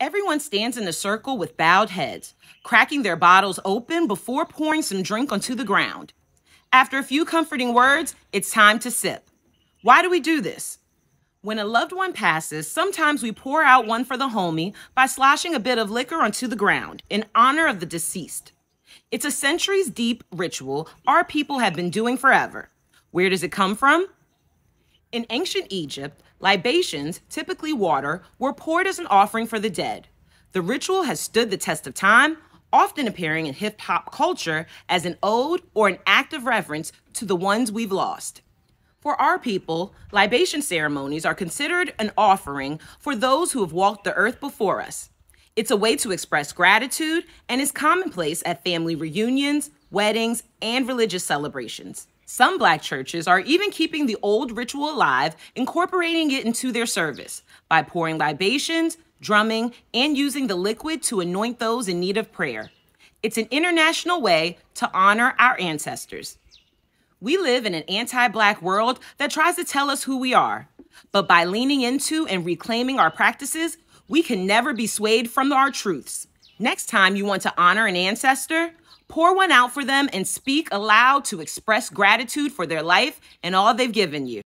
Everyone stands in a circle with bowed heads, cracking their bottles open before pouring some drink onto the ground. After a few comforting words, it's time to sip. Why do we do this? When a loved one passes, sometimes we pour out one for the homie by sloshing a bit of liquor onto the ground in honor of the deceased. It's a centuries deep ritual our people have been doing forever. Where does it come from? In ancient Egypt, libations, typically water, were poured as an offering for the dead. The ritual has stood the test of time, often appearing in hip hop culture as an ode or an act of reverence to the ones we've lost. For our people, libation ceremonies are considered an offering for those who have walked the earth before us. It's a way to express gratitude and is commonplace at family reunions, weddings, and religious celebrations. Some black churches are even keeping the old ritual alive, incorporating it into their service by pouring libations, drumming, and using the liquid to anoint those in need of prayer. It's an international way to honor our ancestors. We live in an anti black world that tries to tell us who we are. But by leaning into and reclaiming our practices, we can never be swayed from our truths. Next time you want to honor an ancestor, Pour one out for them and speak aloud to express gratitude for their life and all they've given you.